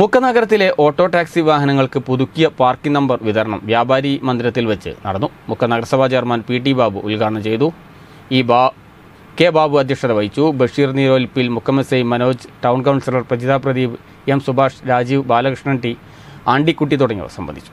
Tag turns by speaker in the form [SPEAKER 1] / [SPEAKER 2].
[SPEAKER 1] മുക്ക നഗരത്തിലെ auto taxi വാഹനങ്ങൾക്ക് പുതുക്കിയ പാർക്കിംഗ് നമ്പർ വിതരണം വ്യാപാരി മന്ദിരത്തിൽ വെച്ച് നടന്നു. മുക്ക നഗരസഭാ ചെയർമാൻ പി ടി ബാബു ഉദ്ഘാടനം ചെയ്തു. ഈ ബാ കെ ബാബു അധ്യക്ഷത വഹിച്ചു. ബഷീർ നീരോൽപ്പിൽ മുക്കമസൈ Manoj town councillor Prajitha Pradeep M Subhash Rajeev Balakrishnan T Andikutty തുടങ്ങിയവർ സംബന്ധിച്ചു.